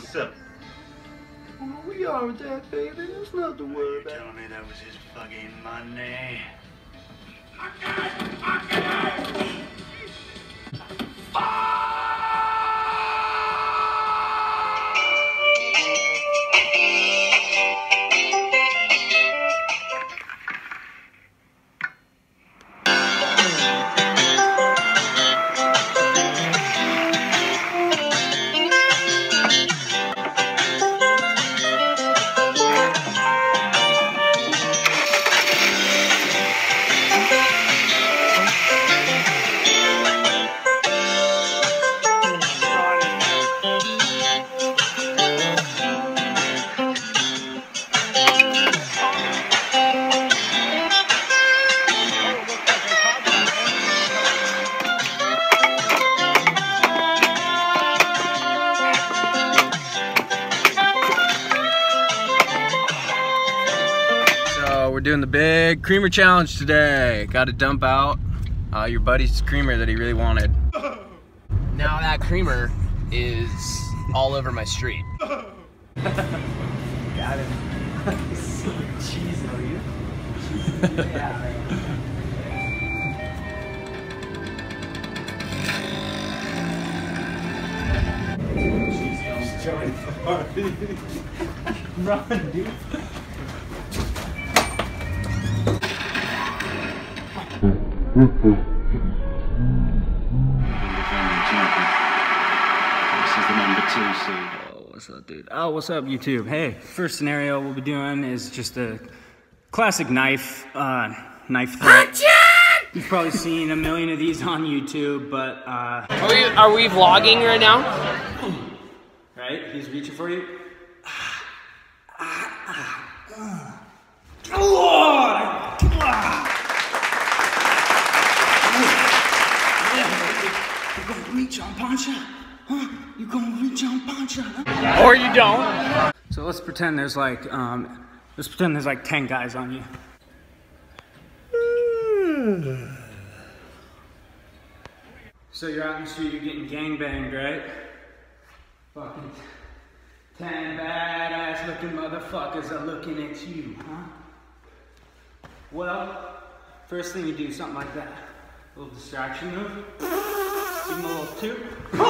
What's up? Oh, we are with that, baby. There's nothing to worry You're about. telling me that was his fucking money? We're doing the big creamer challenge today. Got to dump out uh, your buddy's creamer that he really wanted. Now that creamer is all over my street. This is the number two seed. Oh, what's up, dude? Oh, what's up, YouTube? Hey, first scenario we'll be doing is just a classic knife, uh, knife threat. You've probably seen a million of these on YouTube, but, uh, Are we, are we vlogging right now? right? He's reaching for you. You gonna reach on Pancha? Huh? You gonna reach on Pancha? Huh? Or you don't? So let's pretend there's like, um, let's pretend there's like 10 guys on you. So you're out in the street, you're getting gangbanged, right? Fucking 10 badass looking motherfuckers are looking at you, huh? Well, first thing you do, something like that. A little distraction move. Give them a little two.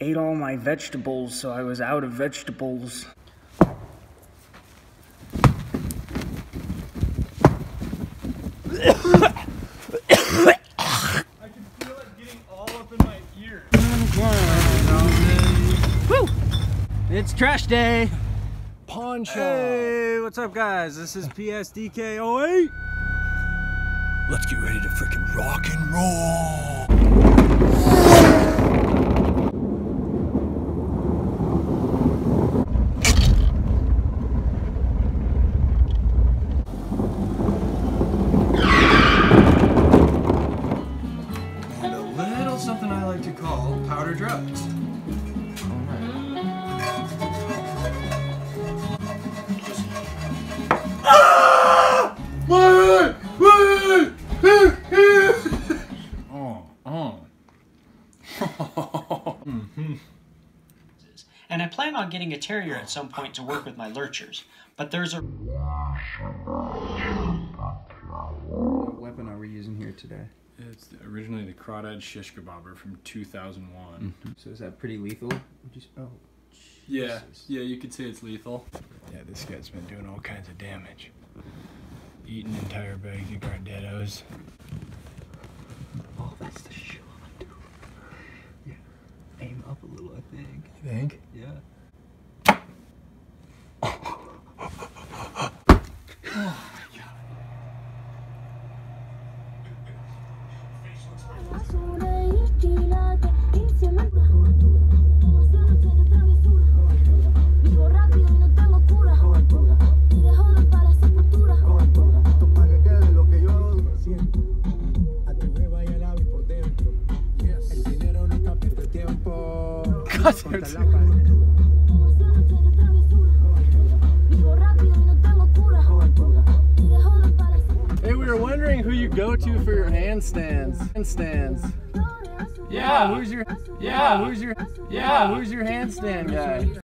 ate all my vegetables, so I was out of vegetables. I can feel it getting all up in my ear. Woo! It's trash day. Pawn shop. Hey, what's up, guys? This is PSDK08. Let's get ready to freaking rock and roll. And I plan on getting a terrier at some point to work with my lurchers. But there's a What weapon are we using here today? It's originally the crawdad shish kebabber from 2001. Mm-hmm. So is that pretty lethal? Would you oh, Yeah, Jesus. yeah, you could say it's lethal. Yeah, this guy's been doing all kinds of damage. Eating entire bags of Gardettos. Hey, we were wondering who you go to for your handstands. Handstands. Yeah, who's your yeah, who's your yeah, who's your handstand guy?